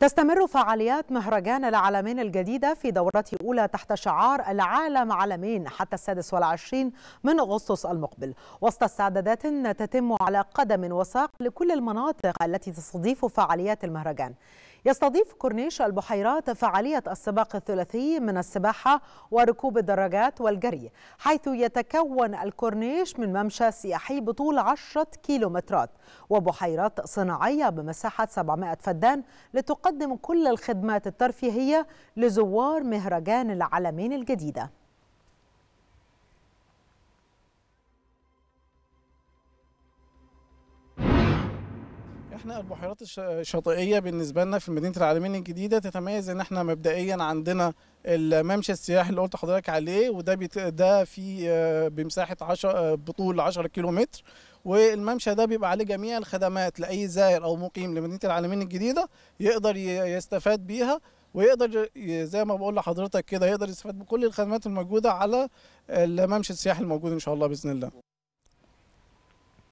تستمر فعاليات مهرجان العالمين الجديدة في دورته أولى تحت شعار العالم عالمين حتى السادس والعشرين من أغسطس المقبل. وسط استعدادات تتم على قدم وساق لكل المناطق التي تستضيف فعاليات المهرجان. يستضيف كورنيش البحيرات فعالية السباق الثلاثي من السباحة وركوب الدراجات والجري حيث يتكون الكورنيش من ممشى سياحي بطول 10 كيلومترات وبحيرات صناعية بمساحة 700 فدان لتقدم كل الخدمات الترفيهية لزوار مهرجان العالمين الجديدة. إحنا البحيرات الشاطئية بالنسبة لنا في مدينة العالمين الجديدة تتميز ان إحنا مبدئيا عندنا الممشى السياحي اللي قلت لحضرتك عليه وده بيت ده في بمساحة 10 بطول 10 كيلو متر والممشى ده بيبقى عليه جميع الخدمات لأي زائر أو مقيم لمدينة العالمين الجديدة يقدر يستفاد بيها ويقدر زي ما بقول لحضرتك كده يقدر يستفاد بكل الخدمات الموجودة على الممشى السياحي الموجود إن شاء الله بإذن الله.